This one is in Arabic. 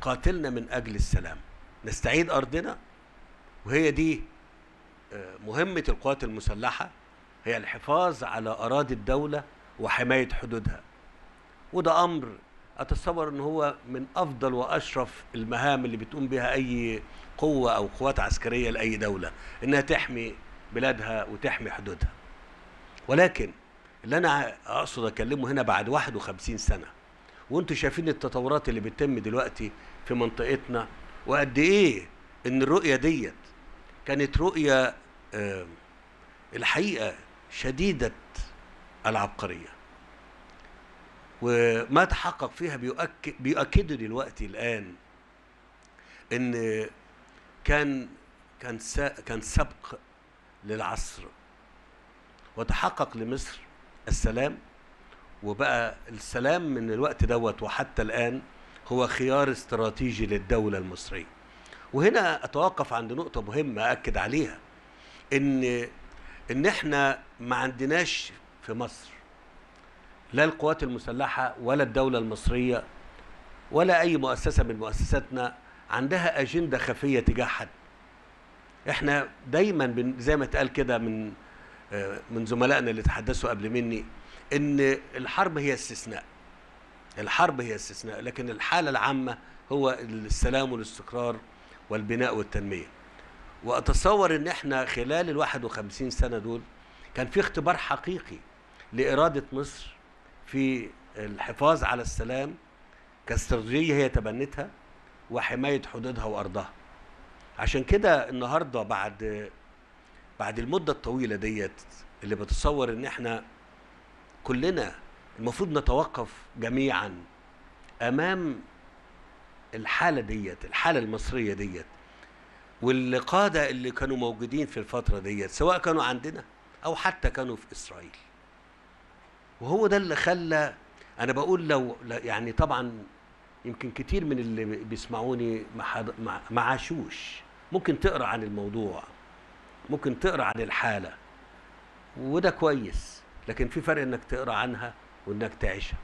قاتلنا من أجل السلام. نستعيد أرضنا وهي دي آه، مهمة القوات المسلحة هي الحفاظ على أراضي الدولة وحماية حدودها. وده أمر أتصور إن هو من أفضل وأشرف المهام اللي بتقوم بها أي قوة أو قوات عسكرية لأي دولة إنها تحمي بلادها وتحمي حدودها. ولكن اللي أنا أقصد أكلمه هنا بعد 51 سنة وأنتم شايفين التطورات اللي بتتم دلوقتي في منطقتنا وقد إيه إن الرؤية ديت كانت رؤية آه، الحقيقة شديدة العبقرية. وما تحقق فيها بيؤكد بيؤكدوا دلوقتي الآن إن كان كان كان سبق للعصر وتحقق لمصر السلام وبقى السلام من الوقت دوت وحتى الآن هو خيار استراتيجي للدولة المصرية. وهنا أتوقف عند نقطة مهمة أكد عليها إن إن إحنا ما عندناش في مصر لا القوات المسلحة ولا الدولة المصرية ولا أي مؤسسة من مؤسساتنا عندها أجندة خفية تجاه حد. إحنا دايما زي ما اتقال كده من آه، من زملائنا اللي تحدثوا قبل مني إن الحرب هي استثناء. الحرب هي استثناء لكن الحالة العامة هو السلام والاستقرار والبناء والتنمية. وأتصور إن إحنا خلال ال 51 سنة دول كان في اختبار حقيقي لإرادة مصر في الحفاظ على السلام كاستراتيجية هي تبنتها وحماية حدودها وأرضها. عشان كده النهارده بعد بعد المدة الطويلة ديت اللي بتصور إن إحنا كلنا المفروض نتوقف جميعا أمام الحالة ديت الحالة المصرية ديت والقاده اللي كانوا موجودين في الفترة ديت سواء كانوا عندنا أو حتى كانوا في إسرائيل. وهو ده اللي خلى أنا بقول لو يعني طبعا يمكن كتير من اللي بيسمعوني ما عاشوش. ممكن تقرأ عن الموضوع ممكن تقرأ عن الحالة وده كويس. لكن في فرق إنك تقرأ عنها وإنك تعيشها.